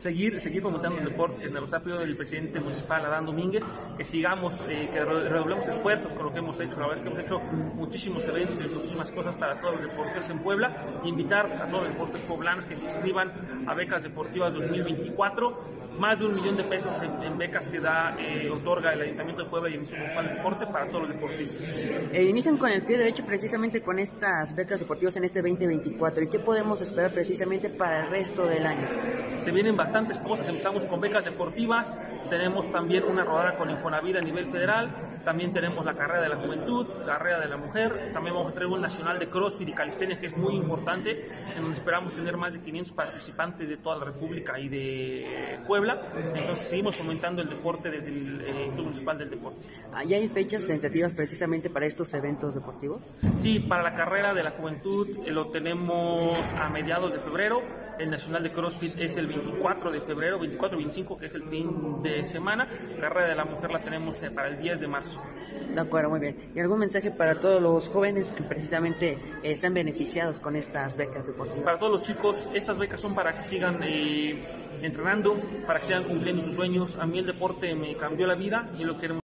seguir, seguir fomentando el deporte en el desafío del presidente municipal Adán Domínguez, que sigamos, eh, que redoblemos esfuerzos con lo que hemos hecho. La verdad es que hemos hecho muchísimos eventos y muchísimas cosas para todos los deportes en Puebla. Invitar a todos los deportes poblanos que se inscriban a becas deportivas 2024 más de un millón de pesos en, becas que da, eh, otorga el Ayuntamiento de Puebla y el Municipal de Deporte para todos los deportistas. Eh, inician con el pie derecho precisamente con estas becas deportivas en este 2024. ¿Y qué podemos esperar precisamente para el resto del año? Se vienen bastantes cosas. Empezamos con becas deportivas, tenemos también una rodada con Infonavit a nivel federal, también tenemos la carrera de la juventud, carrera de la mujer, también vamos a tener un nacional de CrossFit y calistenia que es muy importante, en donde esperamos tener más de 500 participantes de toda la República y de Puebla. Entonces seguimos fomentando el deporte desde el eh, Club Municipal del Deporte. ¿Ya hay fechas tentativas precisamente para estos eventos deportivos? Sí, para la carrera de la juventud eh, lo tenemos a mediados de febrero, el nacional de CrossFit es el 24 de febrero, 24-25 que es el fin de semana, carrera de la mujer la tenemos eh, para el 10 de marzo. De acuerdo, muy bien. ¿Y algún mensaje para todos los jóvenes que precisamente eh, están beneficiados con estas becas deportivas? Para todos los chicos, estas becas son para que sigan eh, entrenando, para que sigan cumpliendo sus sueños. A mí el deporte me cambió la vida y lo queremos